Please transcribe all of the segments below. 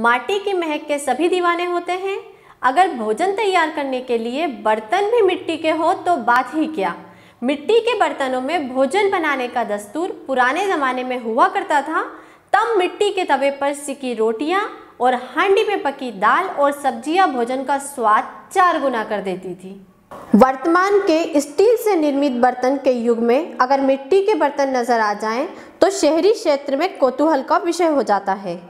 माटी की महक के सभी दीवाने होते हैं। अगर भोजन तैयार करने के लिए बर्तन भी मिट्टी के हो तो बात ही क्या? मिट्टी के बर्तनों में भोजन बनाने का दस्तूर पुराने ज़माने में हुआ करता था। तब मिट्टी के तवे पर सिकी रोटियाँ और हांडी में पकी दाल और सब्ज़ियाँ भोजन का स्वाद चार गुना कर देती थी। वर्तमान के स्टील से निर्मित बर्तन के युग में अगर मिट्टी के बर्तन नज़र आ जाएँ तो शहरी क्षेत्र में कौतूहल का विषय हो जाता है।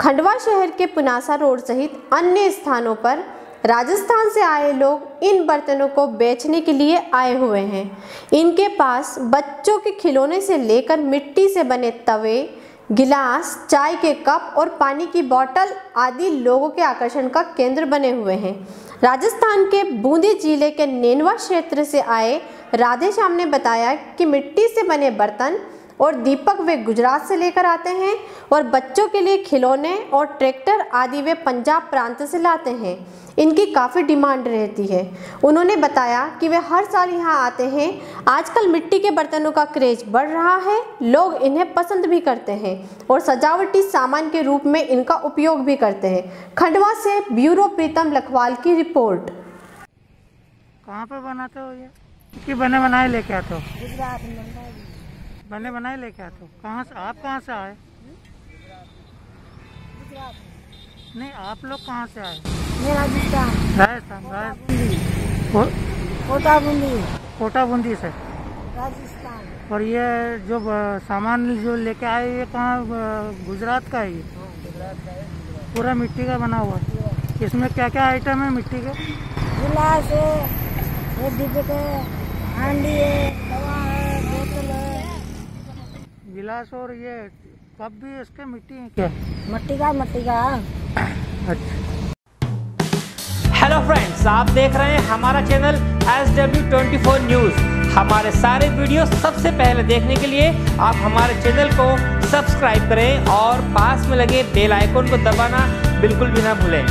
खंडवा शहर के पुनासा रोड सहित अन्य स्थानों पर राजस्थान से आए लोग इन बर्तनों को बेचने के लिए आए हुए हैं। इनके पास बच्चों के खिलौने से लेकर मिट्टी से बने तवे, गिलास, चाय के कप और पानी की बोतल आदि लोगों के आकर्षण का केंद्र बने हुए हैं। राजस्थान के बूंदी ज़िले के नेनवा क्षेत्र से आए राधे श्याम ने बताया कि मिट्टी से बने बर्तन और दीपक वे गुजरात से लेकर आते हैं और बच्चों के लिए खिलौने और ट्रैक्टर आदि वे पंजाब प्रांत से लाते हैं। इनकी काफ़ी डिमांड रहती है। उन्होंने बताया कि वे हर साल यहाँ आते हैं। आजकल मिट्टी के बर्तनों का क्रेज बढ़ रहा है। लोग इन्हें पसंद भी करते हैं और सजावटी सामान के रूप में इनका उपयोग भी करते हैं। खंडवा से ब्यूरो प्रीतम लखवाल की रिपोर्ट। कहाँ पर बनाते हो ये? कि बने बनाए लेके आते हो? गुजरात में बने बनाए लेके आते हो कहाँ से आप कहाँ से आए? नहीं आप लोग कहाँ से आए? राजस्थान। कोटा बूंदी कोटा बूंदी से? राजस्थान। और ये जो सामान जो लेके आए ये कहाँ गुजरात का है ये? पूरा मिट्टी का बना हुआ है? इसमें क्या क्या आइटम है मिट्टी के? गिलास है डिब्बे के हांडी है है है। गिलास और ये कप भी इसके मिट्टी है क्या? मट्टी का मट्टी का। अच्छा। हेलो फ्रेंड्स आप देख रहे हैं हमारा channel S W twenty four news हमारे सारे वीडियो सबसे पहले देखने के लिए आप हमारे चैनल को सब्सक्राइब करें और पास में लगे बेल आइकन को दबाना बिल्कुल भी ना भूलें।